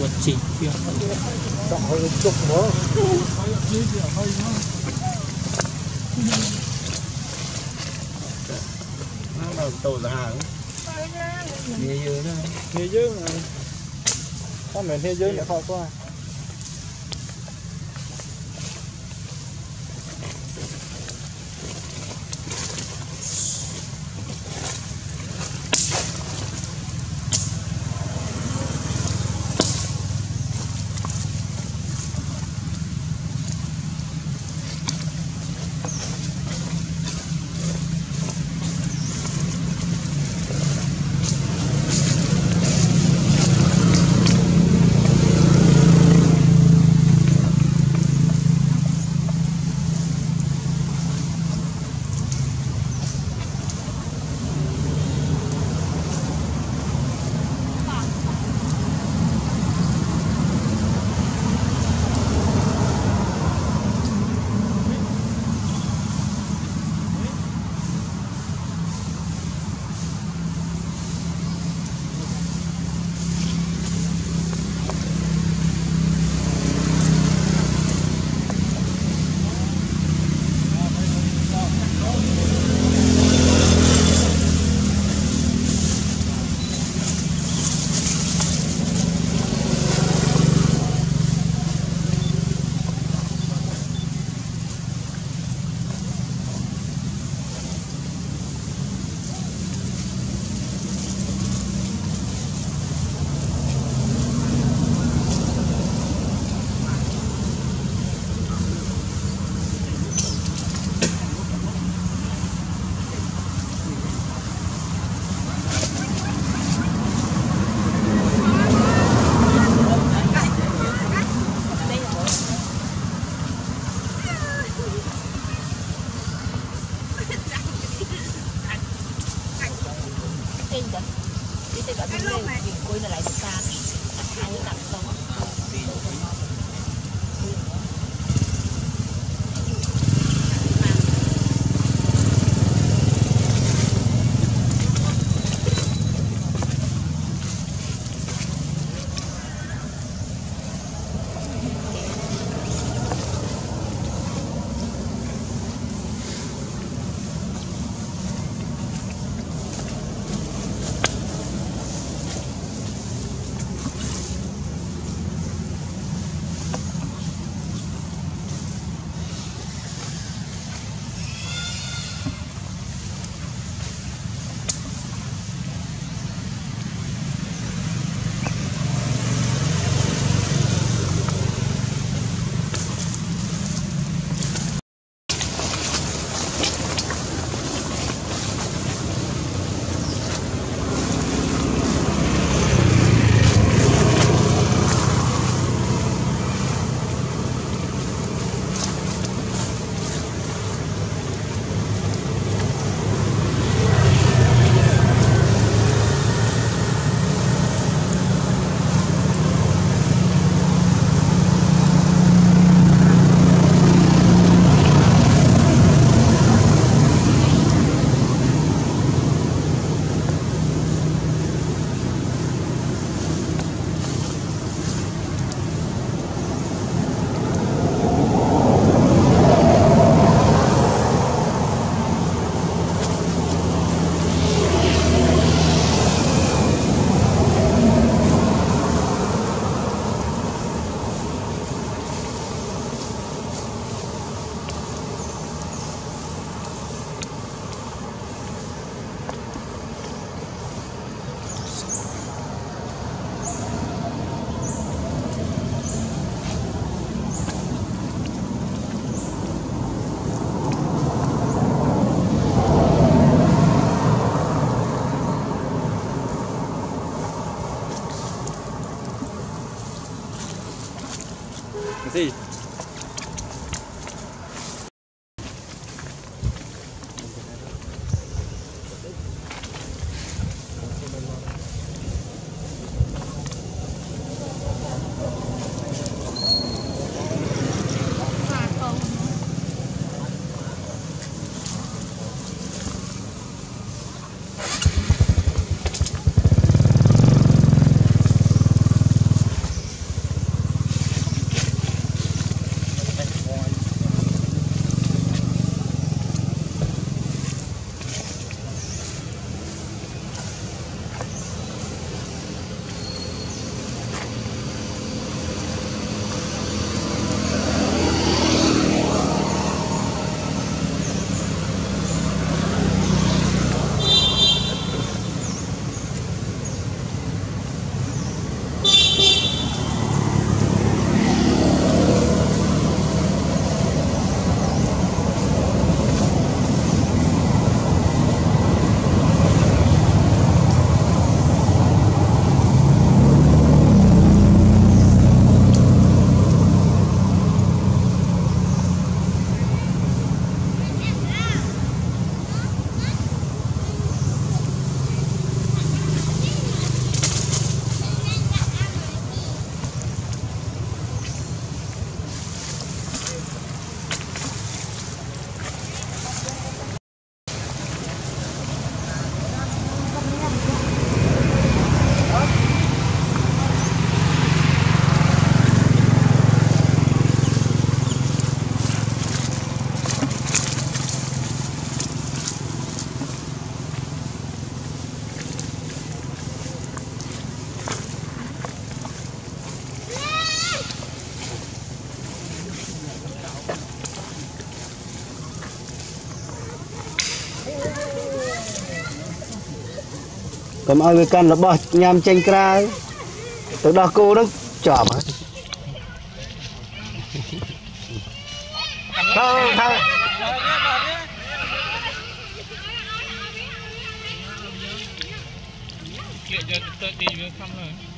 luôn chỉnh kia tổ là nghề dư nữa nghề dư này con mình thế dư nữa khó qua. កុំឲ្យវាកាន់របស់ញ៉ាំចេញក្រៅទៅដោះគោនឹងជាប់ទៅទៅយកទៅទីវាខំហើយ